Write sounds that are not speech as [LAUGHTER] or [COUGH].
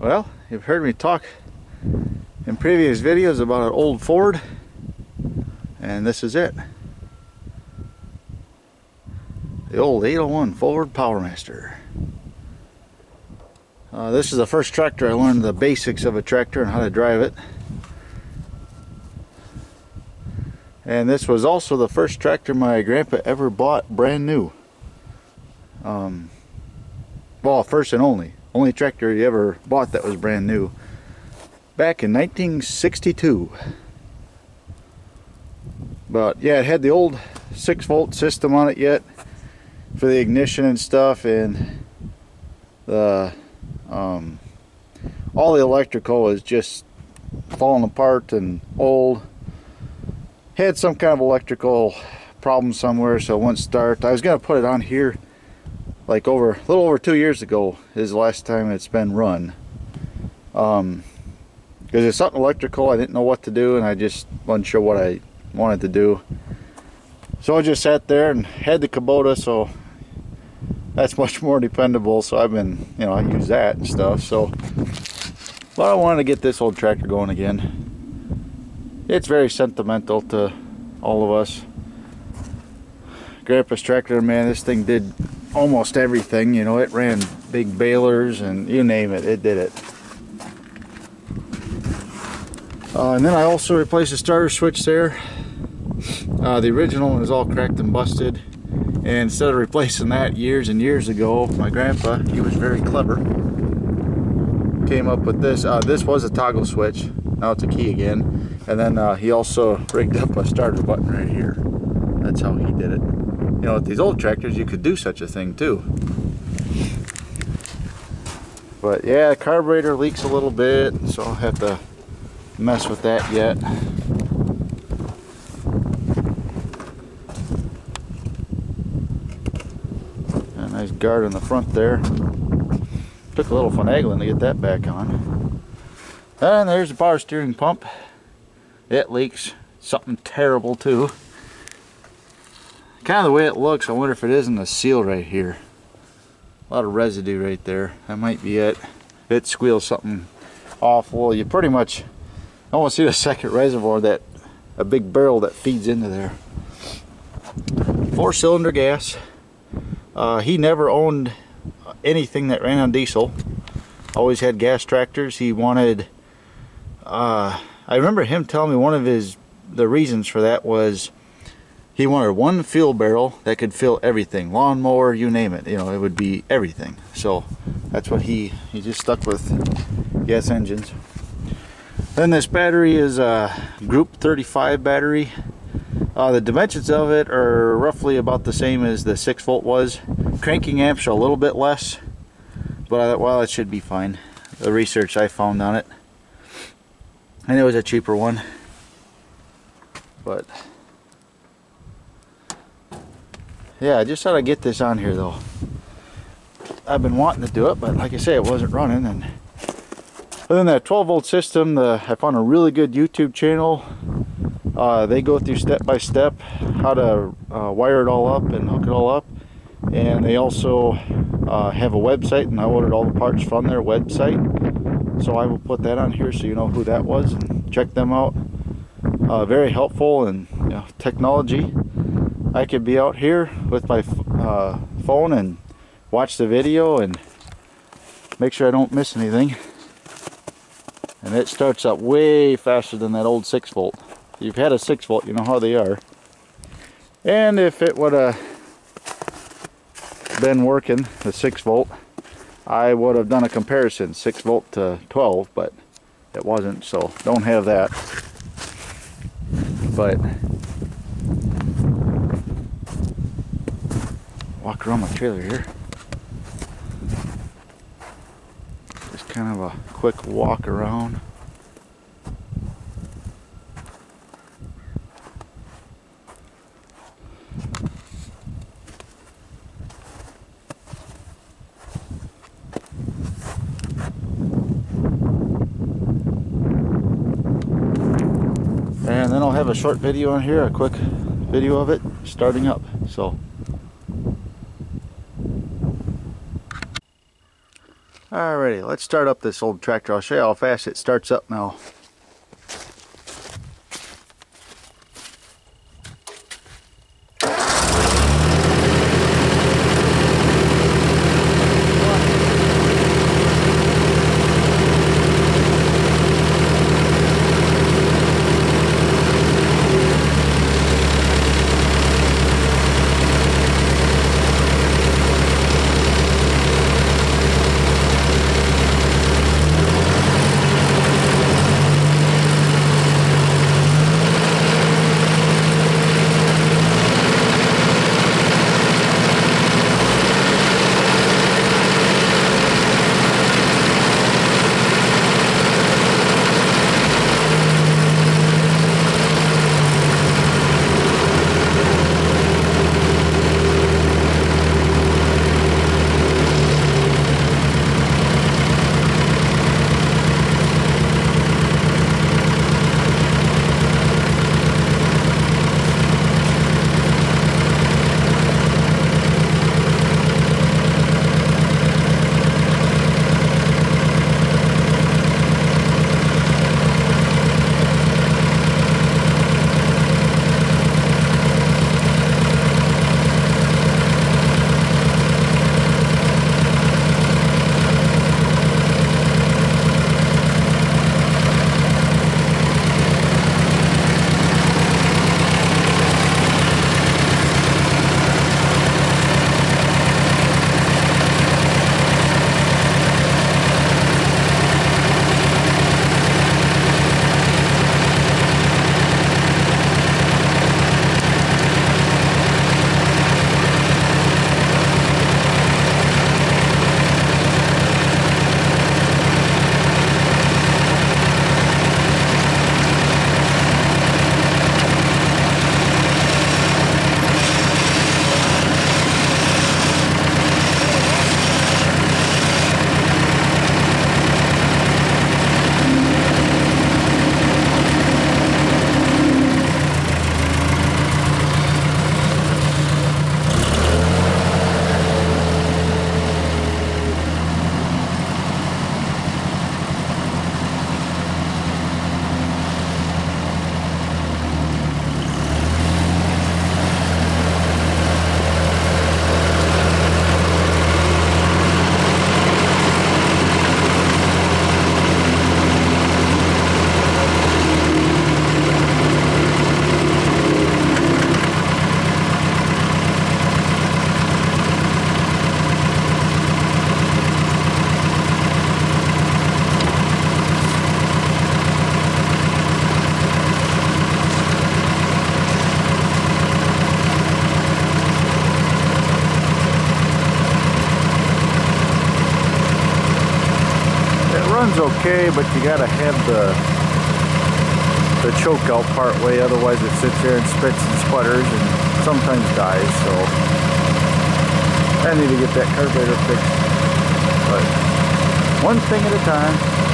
Well, you've heard me talk in previous videos about an old Ford, and this is it. The old 801 Ford Powermaster. Uh, this is the first tractor I learned the basics of a tractor and how to drive it. And this was also the first tractor my grandpa ever bought brand new. Um, well, first and only. Only tractor he ever bought that was brand new. Back in 1962. But yeah, it had the old 6 volt system on it yet for the ignition and stuff and the um, all the electrical was just falling apart and old had some kind of electrical problem somewhere so it wouldn't start I was gonna put it on here like over a little over two years ago is the last time it's been run. Um because it's something electrical I didn't know what to do and I just wasn't sure what I wanted to do. So I just sat there and had the Kubota so that's [LAUGHS] much more dependable so I've been you know I use that and stuff so. But I wanted to get this old tractor going again. It's very sentimental to all of us. Grandpa's tractor man this thing did almost everything you know it ran big balers and you name it it did it uh, and then I also replaced the starter switch there uh, the original one is all cracked and busted and instead of replacing that years and years ago, my grandpa, he was very clever, came up with this. Uh, this was a toggle switch. Now it's a key again. And then uh, he also rigged up a starter button right here. That's how he did it. You know, with these old tractors, you could do such a thing too. But yeah, the carburetor leaks a little bit, so I'll have to mess with that yet. nice guard in the front there. Took a little finagling to get that back on. And there's the power steering pump. It leaks. Something terrible too. Kind of the way it looks, I wonder if it isn't a seal right here. A lot of residue right there. That might be it. It squeals something awful. You pretty much almost see the second reservoir that a big barrel that feeds into there. Four cylinder gas. Uh, he never owned anything that ran on diesel. Always had gas tractors. He wanted, uh, I remember him telling me one of his, the reasons for that was he wanted one fuel barrel that could fill everything. Lawnmower, you name it. You know, it would be everything. So that's what he, he just stuck with gas engines. Then this battery is a Group 35 battery. Uh, the dimensions of it are roughly about the same as the 6 volt was. Cranking amps are a little bit less, but well, it should be fine. The research I found on it. And it was a cheaper one. But yeah, I just thought I'd get this on here though. I've been wanting to do it, but like I say, it wasn't running. And other than that 12 volt system, the, I found a really good YouTube channel uh, they go through step by step how to uh, wire it all up and hook it all up. And they also uh, have a website and I ordered all the parts from their website. So I will put that on here so you know who that was and check them out. Uh, very helpful and you know, technology. I could be out here with my uh, phone and watch the video and make sure I don't miss anything. And it starts up way faster than that old 6 volt you've had a 6 volt, you know how they are. And if it would have been working, the 6 volt, I would have done a comparison, 6 volt to 12, but it wasn't, so don't have that. But walk around my trailer here. Just kind of a quick walk around. and then I'll have a short video on here, a quick video of it starting up. So Alrighty, let's start up this old tractor. I'll show you how fast it starts up now. Runs okay, but you gotta have the the choke out part way, otherwise it sits there and spits and sputters and sometimes dies, so I need to get that carburetor fixed. But one thing at a time.